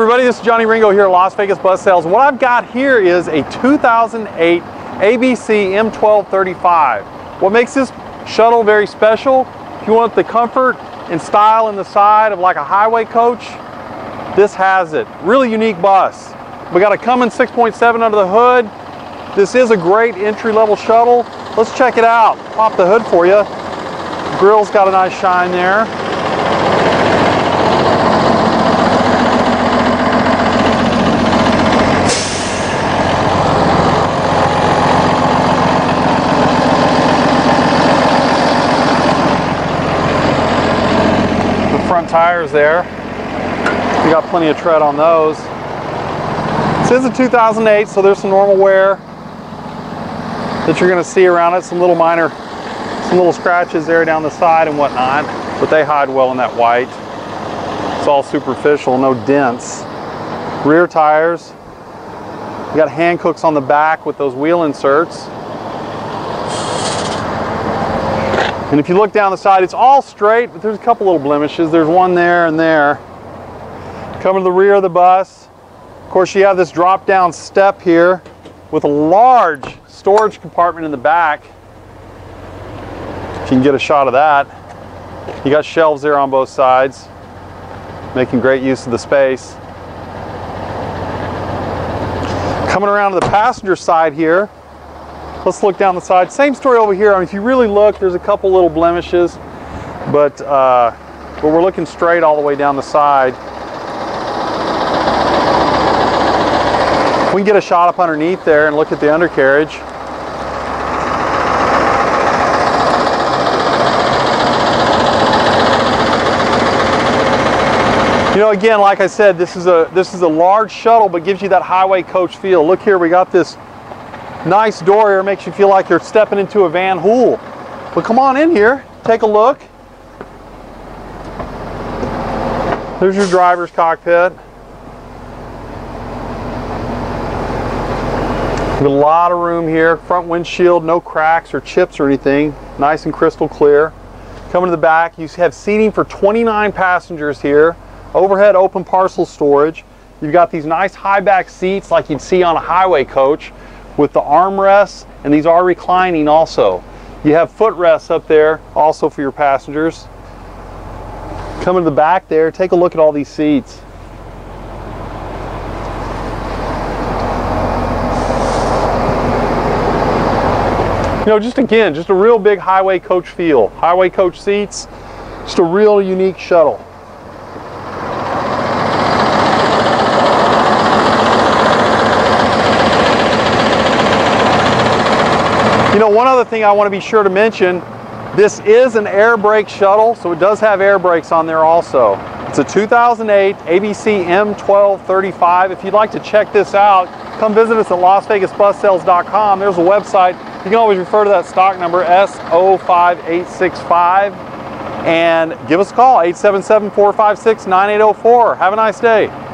everybody, this is Johnny Ringo here at Las Vegas Bus Sales. What I've got here is a 2008 ABC M1235. What makes this shuttle very special, if you want the comfort and style in the side of like a highway coach, this has it. Really unique bus. We got a Cummins 6.7 under the hood. This is a great entry-level shuttle. Let's check it out. Pop the hood for you. grill's got a nice shine there. Front tires there. We got plenty of tread on those. This is a 2008, so there's some normal wear that you're going to see around it. Some little minor, some little scratches there down the side and whatnot, but they hide well in that white. It's all superficial, no dents. Rear tires. You got Hankooks on the back with those wheel inserts. And if you look down the side, it's all straight, but there's a couple little blemishes. There's one there and there. Coming to the rear of the bus. Of course, you have this drop down step here with a large storage compartment in the back. If you can get a shot of that. You got shelves there on both sides, making great use of the space. Coming around to the passenger side here, Let's look down the side. Same story over here. I mean, if you really look, there's a couple little blemishes, but, uh, but we're looking straight all the way down the side. We can get a shot up underneath there and look at the undercarriage. You know, again, like I said, this is a this is a large shuttle, but gives you that highway coach feel. Look here, we got this nice door here makes you feel like you're stepping into a Van Hool. But come on in here, take a look. There's your driver's cockpit. a lot of room here, front windshield, no cracks or chips or anything, nice and crystal clear. Coming to the back, you have seating for 29 passengers here, overhead open parcel storage. You've got these nice high back seats like you'd see on a highway coach with the armrests, and these are reclining also. You have footrests up there also for your passengers. Coming to the back there, take a look at all these seats. You know, just again, just a real big highway coach feel. Highway coach seats, just a real unique shuttle. You know, one other thing I want to be sure to mention, this is an air brake shuttle, so it does have air brakes on there also. It's a 2008 ABC M1235. If you'd like to check this out, come visit us at lasvegasbussales.com. There's a website. You can always refer to that stock number, S05865, and give us a call, 877-456-9804. Have a nice day.